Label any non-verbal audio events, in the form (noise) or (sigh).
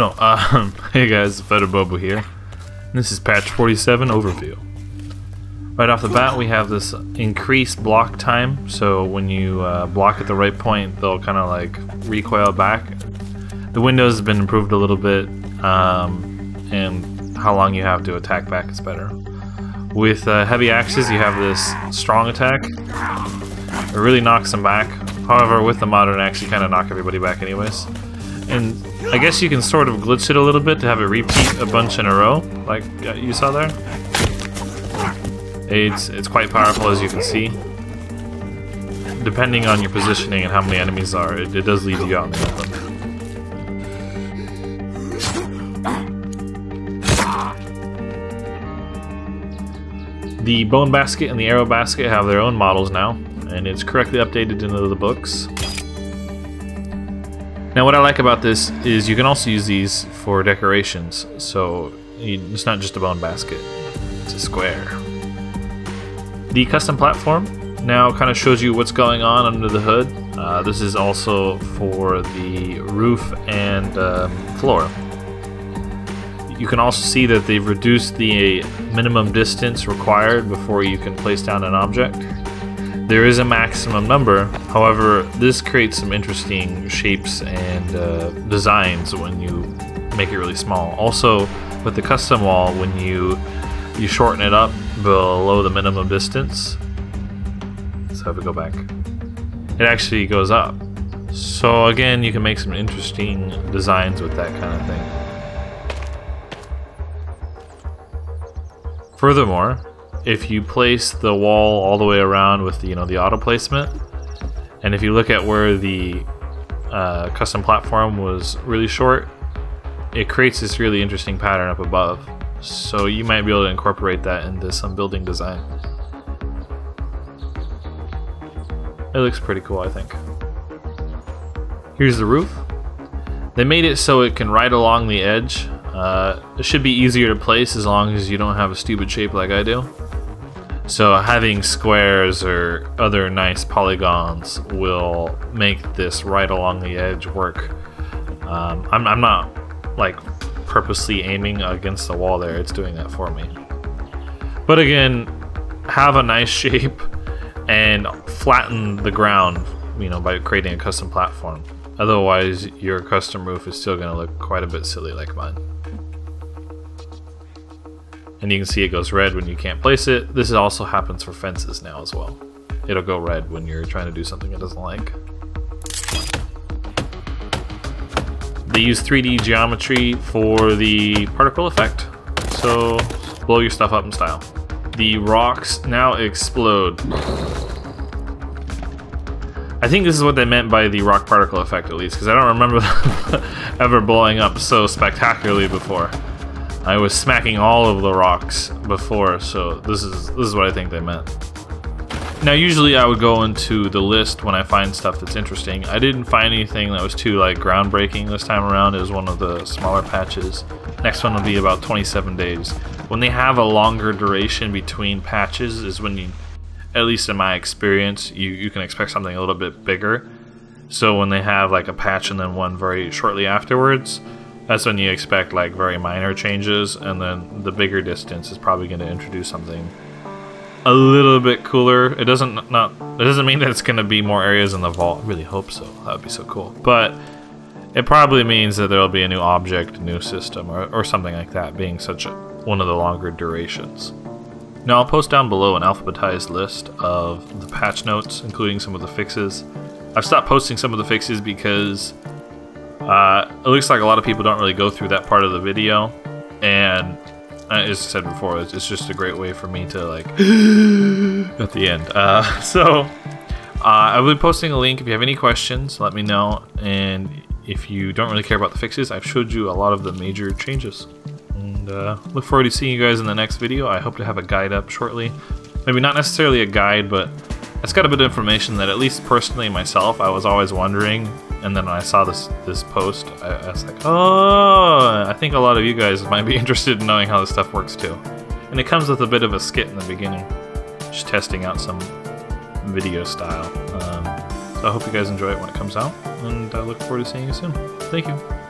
um, (laughs) hey guys, Bobo here. This is patch 47 overview. Right off the bat, we have this increased block time. So when you uh, block at the right point, they'll kind of like recoil back. The windows has been improved a little bit, um, and how long you have to attack back is better. With uh, heavy axes, you have this strong attack. It really knocks them back. However, with the modern axe, you kind of knock everybody back anyways. And I guess you can sort of glitch it a little bit to have it repeat a bunch in a row, like you saw there. It's, it's quite powerful as you can see. Depending on your positioning and how many enemies are, it, it does leave you out in the open. The Bone Basket and the Arrow Basket have their own models now, and it's correctly updated into the books. Now what I like about this is you can also use these for decorations, so it's not just a bone basket, it's a square. The custom platform now kind of shows you what's going on under the hood. Uh, this is also for the roof and um, floor. You can also see that they've reduced the minimum distance required before you can place down an object. There is a maximum number, however, this creates some interesting shapes and uh, designs when you make it really small. Also, with the custom wall, when you you shorten it up below the minimum distance, so if we go back, it actually goes up. So again, you can make some interesting designs with that kind of thing. Furthermore, if you place the wall all the way around with the, you know the auto placement, and if you look at where the uh, custom platform was really short, it creates this really interesting pattern up above. So you might be able to incorporate that into some building design. It looks pretty cool, I think. Here's the roof. They made it so it can ride along the edge. Uh, it should be easier to place as long as you don't have a stupid shape like I do. So having squares or other nice polygons will make this right along the edge work. Um, I'm, I'm not like purposely aiming against the wall there, it's doing that for me. But again, have a nice (laughs) shape and flatten the ground, you know, by creating a custom platform. Otherwise, your custom roof is still going to look quite a bit silly like mine and you can see it goes red when you can't place it. This also happens for fences now as well. It'll go red when you're trying to do something it doesn't like. They use 3D geometry for the particle effect, so blow your stuff up in style. The rocks now explode. I think this is what they meant by the rock particle effect at least, because I don't remember (laughs) ever blowing up so spectacularly before. I was smacking all of the rocks before, so this is this is what I think they meant. Now, usually I would go into the list when I find stuff that's interesting. I didn't find anything that was too like groundbreaking this time around. It was one of the smaller patches. Next one will be about 27 days. When they have a longer duration between patches is when you, at least in my experience, you, you can expect something a little bit bigger. So when they have like a patch and then one very shortly afterwards, that's when you expect like very minor changes, and then the bigger distance is probably going to introduce something a little bit cooler. It doesn't not it doesn't mean that it's going to be more areas in the vault. I really hope so. That would be so cool. But it probably means that there'll be a new object, new system, or, or something like that, being such a, one of the longer durations. Now I'll post down below an alphabetized list of the patch notes, including some of the fixes. I've stopped posting some of the fixes because uh, it looks like a lot of people don't really go through that part of the video, and uh, as I said before, it's, it's, just a great way for me to like (gasps) at the end. Uh, (laughs) so uh, I will be posting a link if you have any questions. Let me know, and if you don't really care about the fixes, I've showed you a lot of the major changes. And uh, look forward to seeing you guys in the next video. I hope to have a guide up shortly. Maybe not necessarily a guide, but it's got a bit of information that at least personally myself, I was always wondering and then when I saw this this post, I, I, was like, oh, I think a lot of you guys might be (laughs) interested in knowing how this stuff works too. And it comes with a bit of a skit in the beginning, just testing out some video style. Um, so I hope you guys enjoy it when it comes out, and I look forward to seeing you soon. Thank you.